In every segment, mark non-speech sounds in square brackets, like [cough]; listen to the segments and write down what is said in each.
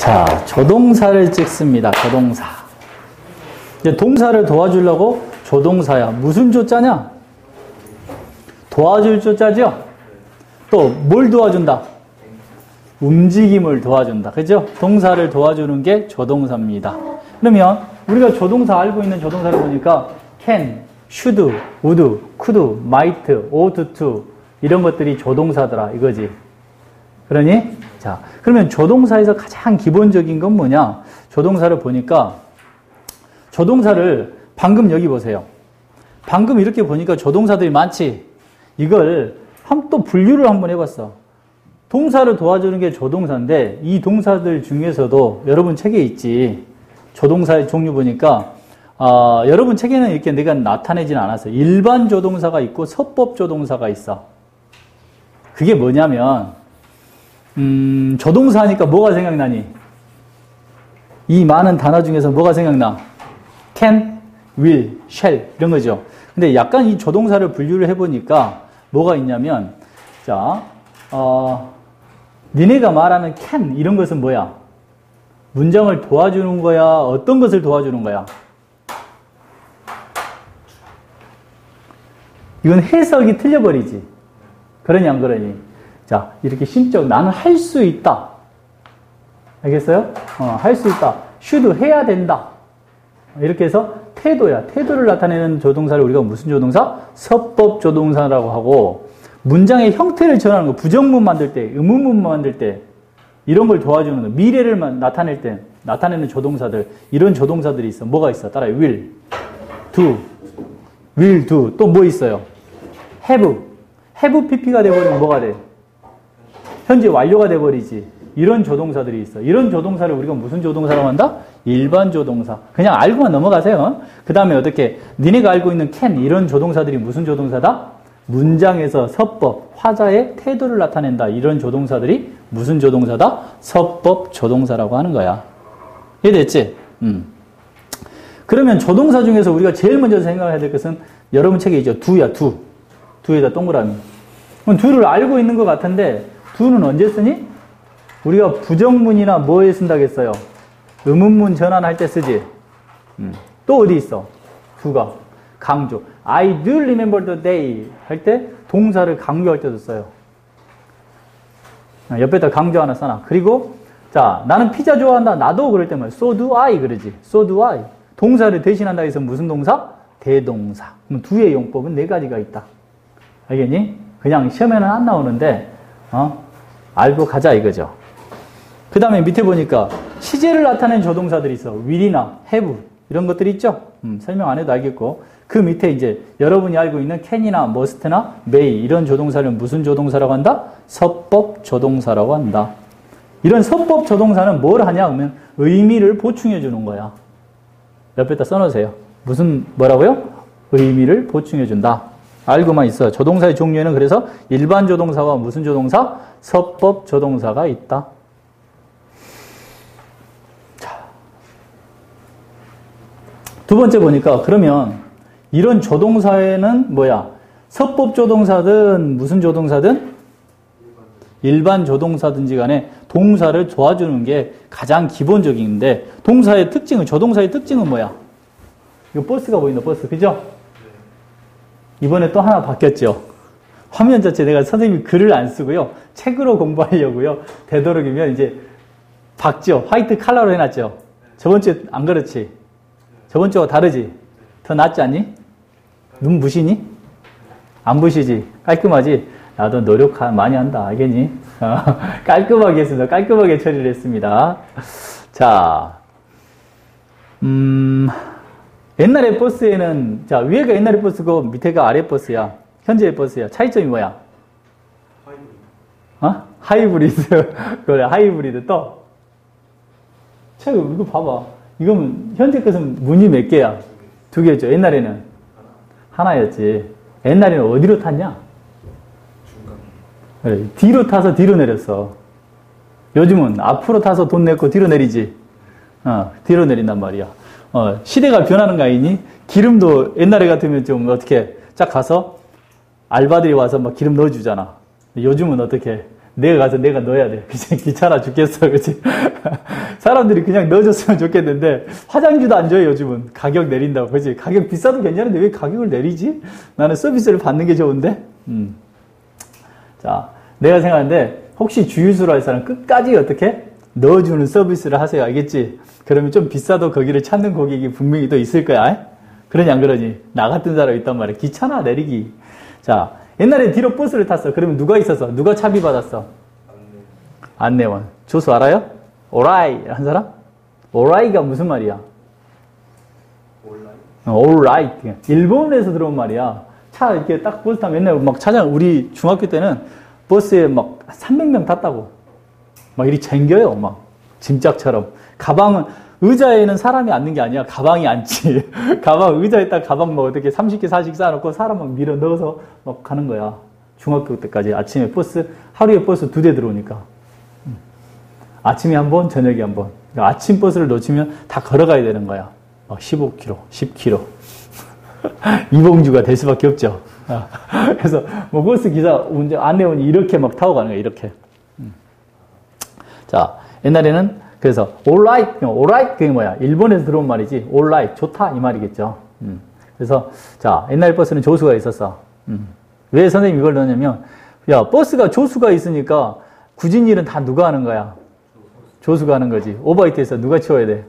자, 조동사를 찍습니다. 조동사. 이제 동사를 도와주려고 조동사야. 무슨 조자냐? 도와줄 조자죠? 또 뭘 도와준다? 움직임을 도와준다. 그죠? 동사를 도와주는 게 조동사입니다. 그러면 우리가 조동사 알고 있는 조동사를 보니까 can, should, would, could, might, ought to 이런 것들이 조동사더라 이거지. 그러니 자 그러면 조동사에서 가장 기본적인 건 뭐냐? 조동사를 보니까 조동사를 방금 여기 보세요. 방금 이렇게 보니까 조동사들이 많지. 이걸 한 또 분류를 한번 해봤어. 동사를 도와주는 게 조동사인데 이 동사들 중에서도 여러분 책에 있지. 조동사의 종류 보니까 어, 여러분 책에는 이렇게 내가 나타내진 않았어요. 일반 조동사가 있고 서법 조동사가 있어. 그게 뭐냐면 음, 조동사 하니까 뭐가 생각나니? 이 많은 단어 중에서 뭐가 생각나? can, will, shall 이런 거죠. 근데 약간 이 조동사를 분류를 해보니까 뭐가 있냐면 자, 어, 니네가 말하는 can 이런 것은 뭐야? 문장을 도와주는 거야? 어떤 것을 도와주는 거야? 이건 해석이 틀려버리지. 그러니 안 그러니? 자, 이렇게 심적 나는 할 수 있다. 알겠어요? 어, 할 수 있다. should 해야 된다. 이렇게 해서 태도야. 태도를 나타내는 조동사를 우리가 무슨 조동사? 서법 조동사라고 하고 문장의 형태를 전하는 거. 부정문 만들 때, 의문문 만들 때 이런 걸 도와주는 거. 미래를 나타낼 때 나타내는 조동사들. 이런 조동사들이 있어. 뭐가 있어? 따라해. will, do, will do. 또 뭐 있어요? have. have pp가 돼버리면 뭐가 돼? 현재 완료가 돼버리지. 이런 조동사들이 있어. 이런 조동사를 우리가 무슨 조동사라고 한다? 일반 조동사. 그냥 알고만 넘어가세요. 그 다음에 어떻게, 니네가 알고 있는 can, 이런 조동사들이 무슨 조동사다? 문장에서 서법, 화자의 태도를 나타낸다. 이런 조동사들이 무슨 조동사다? 서법 조동사라고 하는 거야. 이해됐지? 음. 그러면 조동사 중에서 우리가 제일 먼저 생각해야 될 것은 여러분 책에 있죠. 두야, 두. 두에다 동그라미. 그럼 두를 알고 있는 것 같은데, 두는 언제 쓰니? 우리가 부정문이나 뭐에 쓴다겠어요? 의문문 전환할 때 쓰지. 음. 또 어디 있어? 두가 강조. I do remember the day 할 때 동사를 강조할 때도 써요. 옆에다 강조 하나 써놔. 그리고 자 나는 피자 좋아한다. 나도 그럴 때면 so do I 그러지. so do I. 동사를 대신한다 해서 무슨 동사? 대동사. 그럼 두의 용법은 네 가지가 있다. 알겠니? 그냥 시험에는 안 나오는데 어? 알고 가자 이거죠. 그 다음에 밑에 보니까 시제를 나타낸 조동사들이 있어. will이나 have 이런 것들이 있죠. 음, 설명 안 해도 알겠고 그 밑에 이제 여러분이 알고 있는 can이나 must나 may 이런 조동사를 무슨 조동사라고 한다? 서법 조동사라고 한다. 이런 서법 조동사는 뭘 하냐 하면 의미를 보충해 주는 거야. 옆에다 써놓으세요. 무슨 뭐라고요? 의미를 보충해 준다. 알고만 있어. 조동사의 종류에는 그래서 일반 조동사와 무슨 조동사? 서법 조동사가 있다. 두 번째 보니까 그러면 이런 조동사에는 뭐야? 서법 조동사든 무슨 조동사든 일반 조동사든지 간에 동사를 도와주는 게 가장 기본적인데 동사의 특징은 조동사의 특징은 뭐야? 이거 버스가 보인다 버스 그죠? 이번에 또 하나 바뀌었죠. 화면 자체 내가 선생님이 글을 안 쓰고요. 책으로 공부하려고요. 되도록이면 이제 박죠. 화이트 칼라로 해놨죠. 저번 주에 안 그렇지? 저번 주와 다르지? 더 낫지 않니? 눈 부시니? 안 부시지? 깔끔하지? 나도 노력 많이 한다. 알겠니? [laughs] 깔끔하게 했습니다. 깔끔하게 처리를 했습니다. 자, 음, 옛날에 버스에는, 자, 위에가 옛날에 버스고 밑에가 아래 버스야. 현재의 버스야. 차이점이 뭐야? 하이브리드. 어? 하이브리드. [laughs] 그래, 하이브리드 또. 자, 이거 봐봐. 이거는 현재 것은 문이 몇 개야? 두 개죠. 옛날에는 하나였지. 옛날에는 어디로 탔냐? 그래, 뒤로 타서 뒤로 내렸어. 요즘은 앞으로 타서 돈 내고 뒤로 내리지. 어, 뒤로 내린단 말이야. 어, 시대가 변하는 거 아니니? 기름도 옛날에 같으면 좀 어떻게 쫙 가서 알바들이 와서 막 기름 넣어주잖아. 요즘은 어떻게 내가 가서 내가 넣어야 돼. 그치? [laughs] 귀찮아 죽겠어. 그치? [laughs] 사람들이 그냥 넣어줬으면 좋겠는데 화장지도 안 줘요 요즘은 가격 내린다고 그지 가격 비싸도 괜찮은데 왜 가격을 내리지 나는 서비스를 받는 게 좋은데 음. 자 내가 생각하는데 혹시 주유소로 할 사람 끝까지 어떻게 넣어주는 서비스를 하세요 알겠지 그러면 좀 비싸도 거기를 찾는 고객이 분명히 또 있을 거야 그러냐 안 그러니 나 같은 사람 있단 말이야 귀찮아 내리기 자 옛날에 뒤로 버스를 탔어 그러면 누가 있었어 누가 차비 받았어 안내원 조수 알아요? 오라이 한 사람? 오라이가 무슨 말이야? 오라이. 어, 일본에서 들어온 말이야. 차 이렇게 딱 버스 타면 맨날 막 차장 우리 중학교 때는 버스에 막 300명 탔다고. 막 이리 쟁겨요. 막 짐짝처럼. 가방은 의자에는 사람이 앉는 게 아니야. 가방이 앉지. [laughs] 가방 의자에 딱 가방 뭐 어떻게 30개 40개 쌓아놓고 사람 막 밀어 넣어서 막 가는 거야. 중학교 때까지 아침에 버스 하루에 버스 두 대 들어오니까. 아침에 한 번, 저녁에 한 번. 그러니까 아침 버스를 놓치면 다 걸어가야 되는 거야. 막 15km, 10km. [laughs] 이봉주가 될 수밖에 없죠. [laughs] 그래서 뭐 버스 기사 운전 안내원이 이렇게 막 타고 가는 거야, 이렇게. 음. 자, 옛날에는 그래서 alright, alright 그게 뭐야? 일본에서 들어온 말이지. alright, 좋다 이 말이겠죠. 음. 그래서 자, 옛날 버스는 조수가 있었어. 음. 왜 선생님 이걸 넣냐면 야, 버스가 조수가 있으니까 굳은 일은 다 누가 하는 거야? 조수가 하는 거지. 오바이트해서 누가 치워야 돼?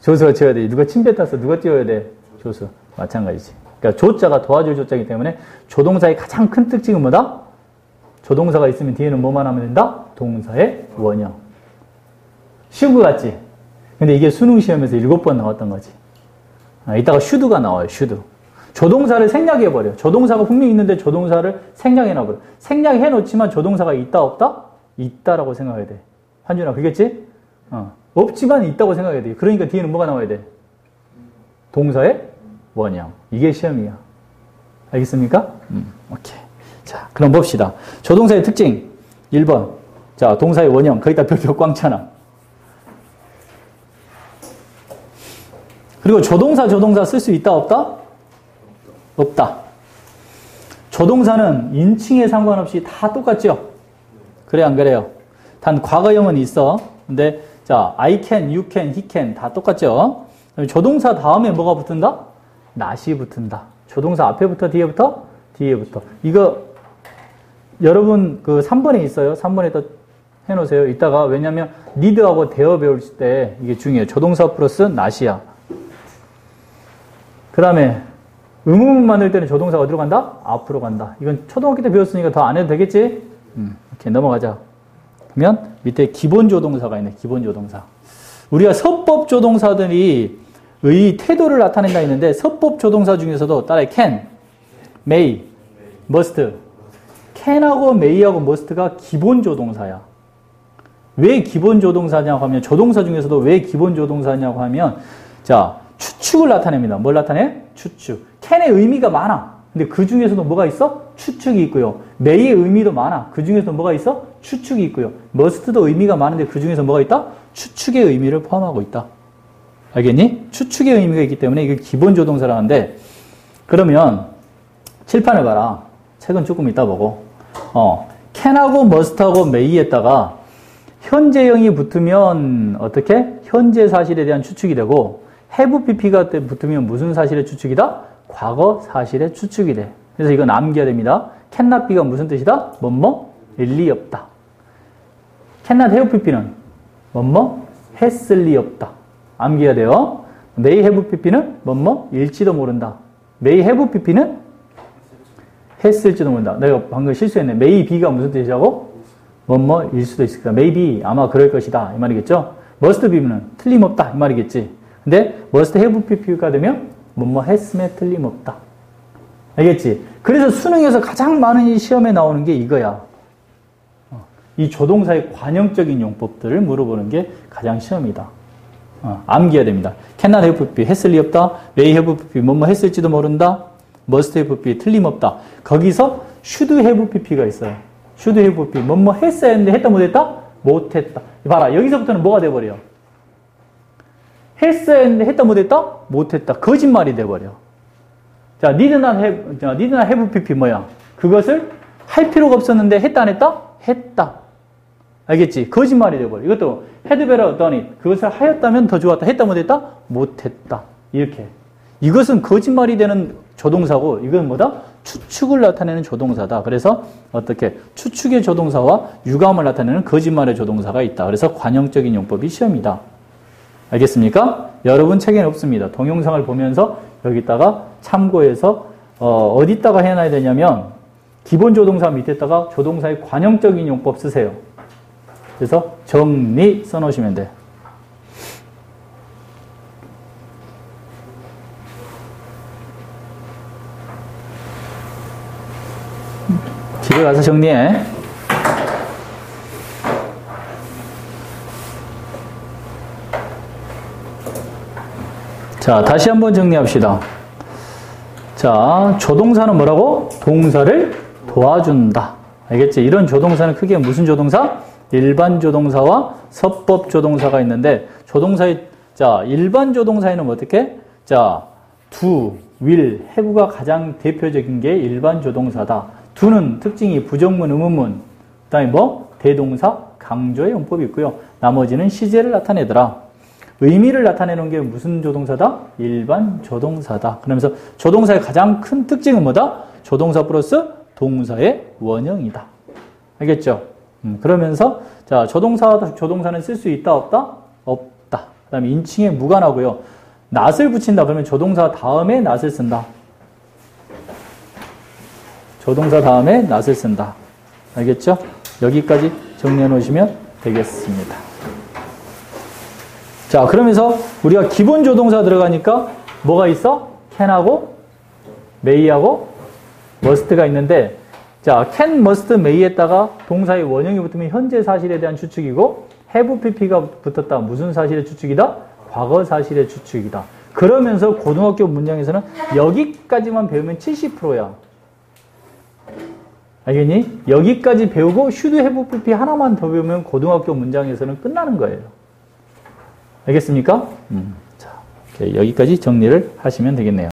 조수가 치워야 돼. 누가 침 뱉어서 누가 띄워야 돼? 조수. 마찬가지지. 그러니까 조자가 도와줄 조자이기 때문에 조동사의 가장 큰 특징은 뭐다? 조동사가 있으면 뒤에는 뭐만 하면 된다? 동사의 원형. 쉬운 것 같지? 근데 이게 수능 시험에서 일곱 번 나왔던 거지. 아, 이따가 should가 나와요, should. 조동사를 생략해버려. 조동사가 분명히 있는데 조동사를 생략해놔버려. 생략해놓지만 조동사가 있다, 없다? 있다라고 생각해야 돼. 한준아, 그겠지? 어. 없지만 있다고 생각해야 돼. 그러니까 뒤에는 뭐가 나와야 돼? 동사의 원형. 이게 시험이야. 알겠습니까? 음, 오케이. 자, 그럼 봅시다. 조동사의 특징. 1번. 자, 동사의 원형. 거기다 별표 꽝 차나. 그리고 조동사, 조동사 쓸 수 있다, 없다? 없다. 조동사는 인칭에 상관없이 다 똑같죠? 그래, 안 그래요? 단 과거형은 있어. 근데 자, I can, you can, he can 다 똑같죠? 조동사 다음에 뭐가 붙은다? not이 붙은다. 조동사 앞에부터 뒤에부터 뒤에부터. 이거 여러분 그 3번에 있어요. 3번에다 해놓으세요. 이따가 왜냐면 need하고 대어 배울 때 이게 중요해요. 조동사 플러스 not이야. 그 다음에 의문문 만들 때는 조동사가 어디로 간다? 앞으로 간다. 이건 초등학교 때 배웠으니까 더 안 해도 되겠지? 음, 이렇게 넘어가자. 그러면 밑에 기본 조동사가 있네. 기본 조동사. 우리가 서법 조동사들이 의 태도를 나타낸다 했는데 서법 조동사 중에서도 따라해 can, may, must. can하고 may하고 must가 기본 조동사야. 왜 기본 조동사냐고 하면 조동사 중에서도 왜 기본 조동사냐고 하면 자 추측을 나타냅니다. 뭘 나타내? 추측. can의 의미가 많아. 근데 그 중에서도 뭐가 있어? 추측이 있고요. may의 의미도 많아. 그 중에서 뭐가 있어? 추측이 있고요. must도 의미가 많은데 그 중에서 뭐가 있다? 추측의 의미를 포함하고 있다. 알겠니? 추측의 의미가 있기 때문에 이게 기본 조동사라는데 그러면 칠판을 봐라. 책은 조금 이따 보고 어, can하고 must하고 may에다가 현재형이 붙으면 어떻게? 현재 사실에 대한 추측이 되고 have pp가 붙으면 무슨 사실의 추측이다? 과거 사실의 추측이 돼. 그래서 이거 남겨야 됩니다. cannot be가 무슨 뜻이다? 뭐뭐 일리 없다. cannot have pp는 뭐뭐 했을 리 없다. 암기해야 돼요. may have pp는 뭐뭐 일지도 모른다. may have pp는 했을지도 모른다. 내가 방금 실수했네. may be가 무슨 뜻이라고? 뭐뭐일 수도 있을 거다. maybe 아마 그럴 것이다. 이 말이겠죠? must be는 틀림없다. 이 말이겠지. 근데 must have pp가 되면 뭐뭐 했음에 틀림없다. 알겠지? 그래서 수능에서 가장 많은 이 시험에 나오는 게 이거야. 어, 이 조동사의 관형적인 용법들을 물어보는 게 가장 시험이다. 어, 암기해야 됩니다. cannot have be 했을 리 없다. may have be 뭐뭐 했을지도 모른다. must have be 틀림없다. 거기서 should have pp가 있어요. Should have be 뭐뭐 했어야 했는데 했다 못했다? 못했다. 봐라 여기서부터는 뭐가 돼버려? 했어야 했는데 했다 못했다? 못했다. 거짓말이 돼버려. 자, need not have, 자, need not pp 뭐야? 그것을 할 필요가 없었는데 했다 안 했다? 했다. 알겠지? 거짓말이 돼버려. 이것도 done it. 그것을 하였다면 더 좋았다. 했다 못했다? 못했다. 이렇게. 이것은 거짓말이 되는 조동사고 이건 뭐다? 추측을 나타내는 조동사다. 그래서 어떻게 추측의 조동사와 유감을 나타내는 거짓말의 조동사가 있다. 그래서 관용적인 용법이 시험이다. 알겠습니까? 여러분 책에는 없습니다. 동영상을 보면서 여기다가 참고해서 어, 어디다가 해놔야 되냐면 기본 조동사 밑에다가 조동사의 관용적인 용법 쓰세요. 그래서 정리 써놓으시면 돼. 집에 가서 정리해. 자, 다시 한번 정리합시다. 자, 조동사는 뭐라고? 동사를 도와준다. 알겠지? 이런 조동사는 크게 무슨 조동사? 일반 조동사와 서법 조동사가 있는데, 조동사의, 자, 일반 조동사에는 어떻게? 자, 두, will, have가 가장 대표적인 게 일반 조동사다. 두는 특징이 부정문, 의문문, 그 다음에 뭐? 대동사, 강조의 용법이 있고요. 나머지는 시제를 나타내더라. 의미를 나타내는 게 무슨 조동사다? 일반 조동사다. 그러면서 조동사의 가장 큰 특징은 뭐다? 조동사 플러스 동사의 원형이다. 알겠죠? 음, 그러면서 자 조동사 조동사는 쓸 수 있다 없다? 없다. 그 다음에 인칭에 무관하고요. 낫을 붙인다 그러면 조동사 다음에 낫을 쓴다. 조동사 다음에 낫을 쓴다. 알겠죠? 여기까지 정리해 놓으시면 되겠습니다. 자, 그러면서 우리가 기본 조동사 들어가니까 뭐가 있어? can하고 may하고 must가 있는데 자, can, must, may에다가 동사의 원형이 붙으면 현재 사실에 대한 추측이고 have pp가 붙었다. 무슨 사실의 추측이다? 과거 사실의 추측이다. 그러면서 고등학교 문장에서는 여기까지만 배우면 70%야. 알겠니? 여기까지 배우고 should have pp 하나만 더 배우면 고등학교 문장에서는 끝나는 거예요. 알겠습니까? 음, 자, 여기까지 정리를 하시면 되겠네요.